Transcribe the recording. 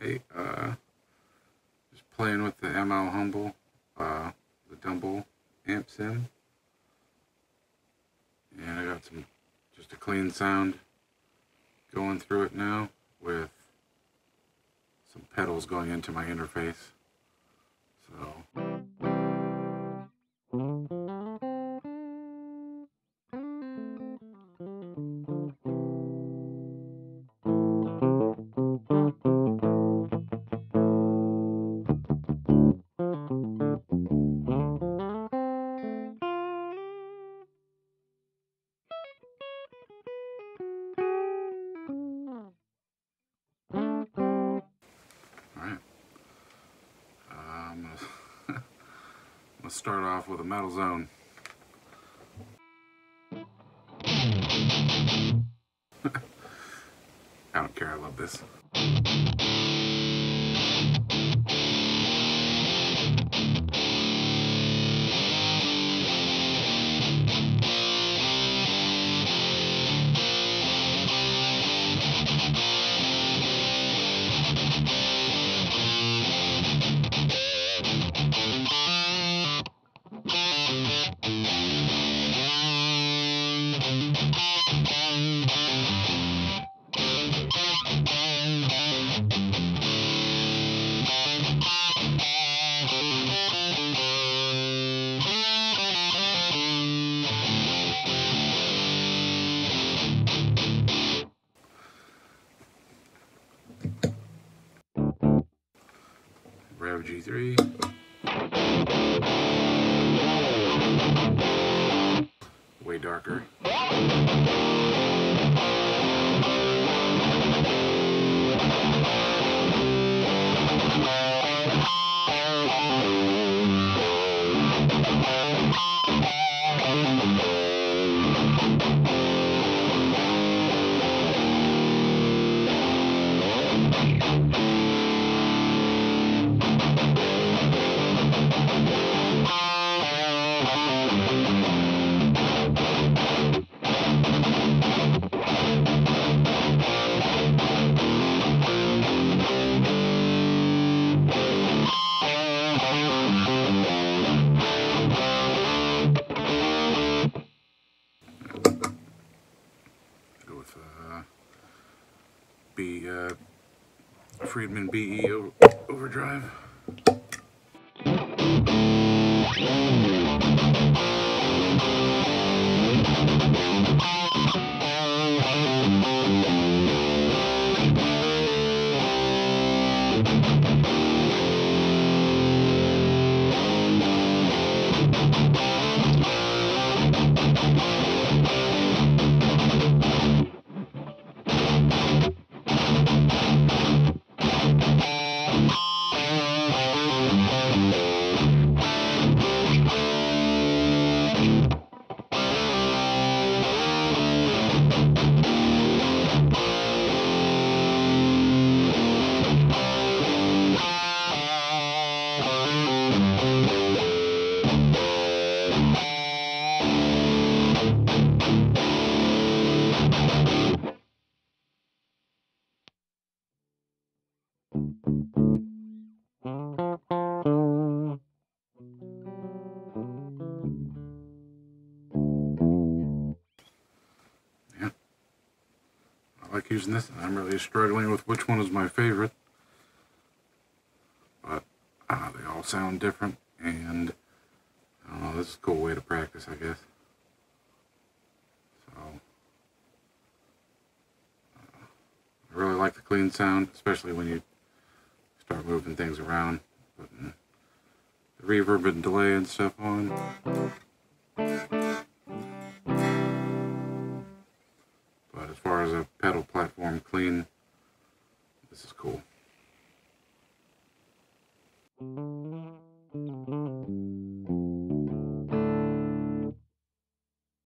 hey, uh, just playing with the ML Humble, uh, the Dumble amp sim. And I got some, just a clean sound going through it now with some pedals going into my interface. Gonna start off with a metal zone. I don't care, I love this. Revv G3. Way darker. Friedman BE overdrive. Like using this. I'm really struggling with which one is my favorite. But uh, they all sound different, and I don't know, this is a cool way to practice, I guess. So, uh, I really like the clean sound, especially when you start moving things around, putting the reverb and delay and stuff on.